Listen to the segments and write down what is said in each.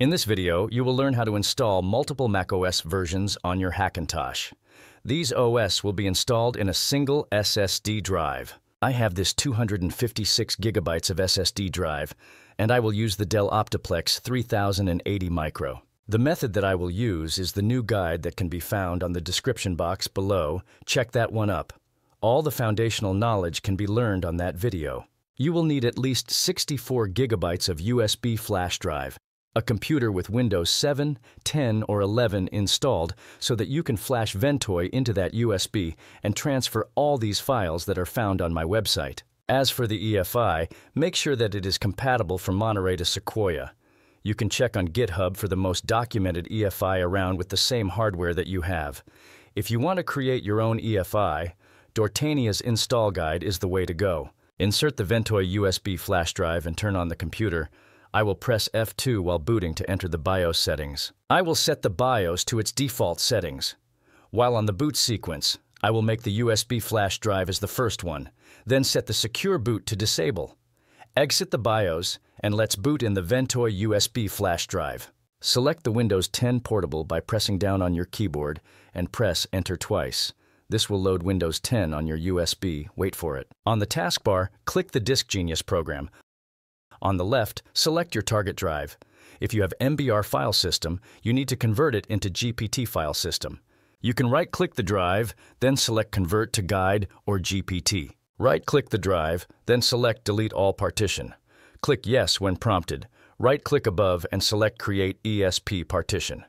In this video, you will learn how to install multiple macOS versions on your Hackintosh. These OS will be installed in a single SSD drive. I have this 256 gigabytes of SSD drive, and I will use the Dell Optiplex 3080 Micro. The method that I will use is the new guide that can be found on the description box below. Check that one up. All the foundational knowledge can be learned on that video. You will need at least 64 gigabytes of USB flash drive, a computer with Windows 7, 10, or 11 installed so that you can flash Ventoy into that USB and transfer all these files that are found on my website. As for the EFI, make sure that it is compatible from Monterey to Sequoia. You can check on GitHub for the most documented EFI around with the same hardware that you have. If you want to create your own EFI, Dortania's install guide is the way to go. Insert the Ventoy USB flash drive and turn on the computer. I will press F2 while booting to enter the BIOS settings. I will set the BIOS to its default settings. While on the boot sequence, I will make the USB flash drive as the first one, then set the secure boot to disable. Exit the BIOS and let's boot in the Ventoy USB flash drive. Select the Windows 10 Portable by pressing down on your keyboard and press Enter twice. This will load Windows 10 on your USB. Wait for it. On the taskbar, click the Disk Genius program. On the left, select your target drive. If you have MBR file system, you need to convert it into GPT file system. You can right-click the drive, then select Convert to GUID or GPT. Right-click the drive, then select Delete All Partition. Click Yes when prompted. Right-click above and select Create ESP Partition.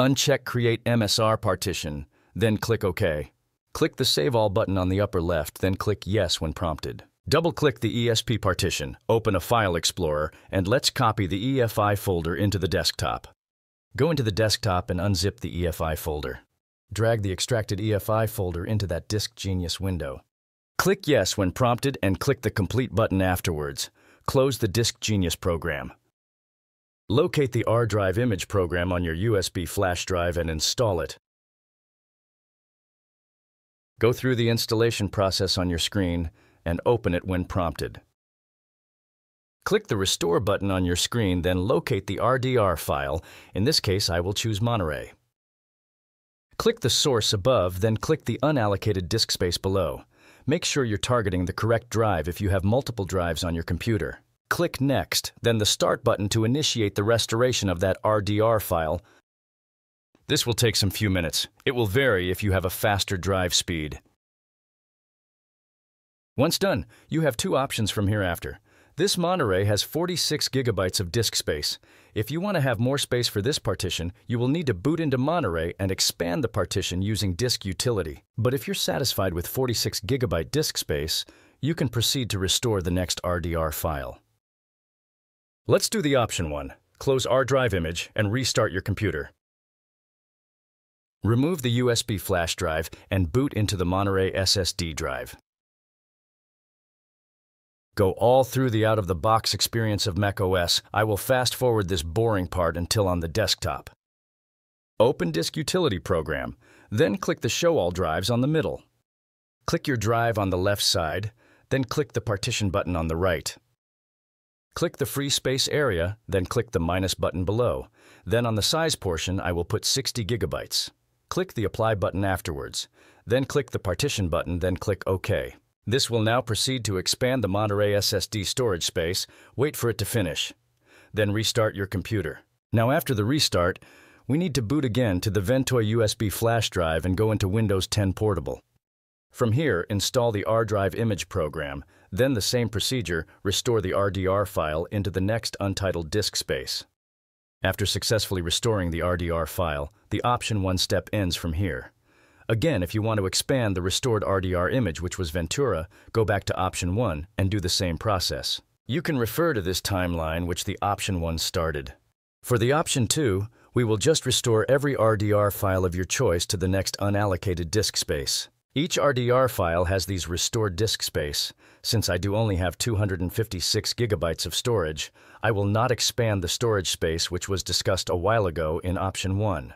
Uncheck Create MSR Partition, then click OK. Click the Save All button on the upper left, then click Yes when prompted. Double-click the ESP partition, open a File Explorer, and let's copy the EFI folder into the desktop. Go into the desktop and unzip the EFI folder. Drag the extracted EFI folder into that Disk Genius window. Click Yes when prompted and click the Complete button afterwards. Close the Disk Genius program. Locate the R Drive image program on your USB flash drive and install it. Go through the installation process on your screen and open it when prompted. Click the Restore button on your screen, then locate the RDR file. In this case, I will choose Monterey. Click the source above, then click the unallocated disk space below. Make sure you're targeting the correct drive if you have multiple drives on your computer. Click Next, then the Start button to initiate the restoration of that RDR file. This will take some few minutes. It will vary if you have a faster drive speed. Once done, you have two options from hereafter. This Monterey has 46 gigabytes of disk space. If you want to have more space for this partition, you will need to boot into Monterey and expand the partition using Disk Utility. But if you're satisfied with 46 gigabyte disk space, you can proceed to restore the next RDR file. Let's do the option one. Close R drive image and restart your computer. Remove the USB flash drive and boot into the Monterey SSD drive. Go all through the out-of-the-box experience of macOS. I will fast forward this boring part until on the desktop. Open Disk Utility Program, then click the Show All Drives on the middle. Click your drive on the left side, then click the Partition button on the right. Click the free space area, then click the minus button below. Then on the size portion, I will put 60 gigabytes. Click the Apply button afterwards. Then click the Partition button, then click OK. This will now proceed to expand the Monterey SSD storage space, wait for it to finish. Then restart your computer. Now after the restart, we need to boot again to the Ventoy USB flash drive and go into Windows 10 Portable. From here, install the R Drive image program, then the same procedure, restore the RDR file into the next untitled disk space. After successfully restoring the RDR file, the option one step ends from here. Again, if you want to expand the restored RDR image, which was Ventura, go back to option 1 and do the same process. You can refer to this timeline which the option 1 started. For the option 2, we will just restore every RDR file of your choice to the next unallocated disk space. Each RDR file has these restored disk space. Since I do only have 256 gigabytes of storage, I will not expand the storage space which was discussed a while ago in option 1.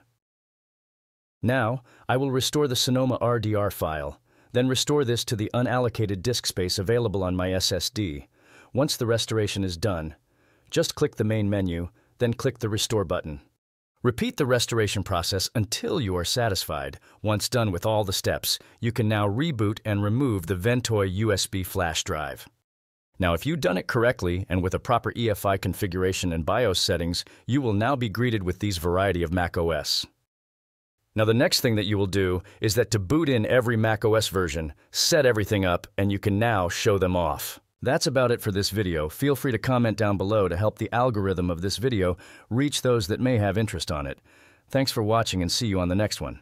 Now, I will restore the Sonoma RDR file, then restore this to the unallocated disk space available on my SSD. Once the restoration is done, just click the main menu, then click the Restore button. Repeat the restoration process until you are satisfied. Once done with all the steps, you can now reboot and remove the Ventoy USB flash drive. Now, if you've done it correctly and with a proper EFI configuration and BIOS settings, you will now be greeted with these variety of macOS. Now, the next thing that you will do is that to boot in every macOS version, set everything up, and you can now show them off. That's about it for this video. Feel free to comment down below to help the algorithm of this video reach those that may have interest on it. Thanks for watching and see you on the next one.